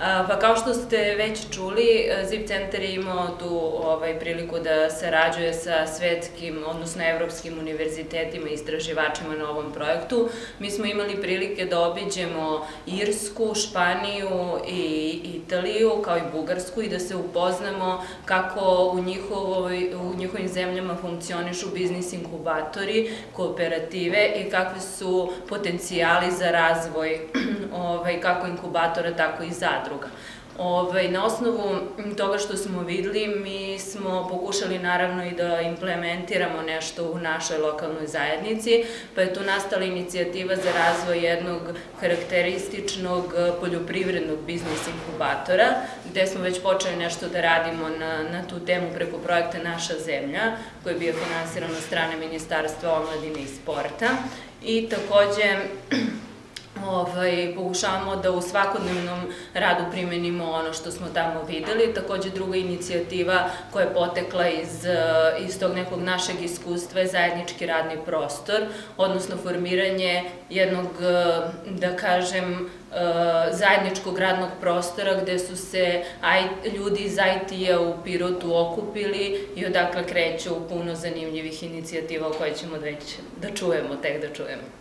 Pa kao što ste već čuli, ZIP centar je imao tu ovaj, priliku da sarađuje sa svetskim, odnosno evropskim univerzitetima i istraživačima na ovom projektu. Mi smo imali prilike da obiđemo Irsku, Španiju i Italiju, kao i Bugarsku i da se upoznamo kako u, njihovoj, u njihovim zemljama funkcionišu biznis inkubatori, kooperative i kakve su potencijali za razvoj ovaj, kako inkubatora, tako i zadruga zadruga. Ovaj, na osnovu toga što smo videli, mi smo pokušali naravno i da implementiramo nešto u našoj lokalnoj zajednici, pa je tu nastala inicijativa za razvoj jednog karakterističnog poljoprivrednog biznis inkubatora, gde smo već počeli nešto da radimo na, na tu temu preko projekta Naša zemlja, koji je bio finansiran od strane Ministarstva omladine i sporta. I takođe ovaj, pokušavamo da u svakodnevnom radu primenimo ono što smo tamo videli. Takođe druga inicijativa koja je potekla iz, iz tog nekog našeg iskustva je zajednički radni prostor, odnosno formiranje jednog, da kažem, zajedničkog radnog prostora gde su se ljudi iz IT-a u Pirotu okupili i odakle kreću puno zanimljivih inicijativa o koje ćemo već da čujemo, tek da čujemo.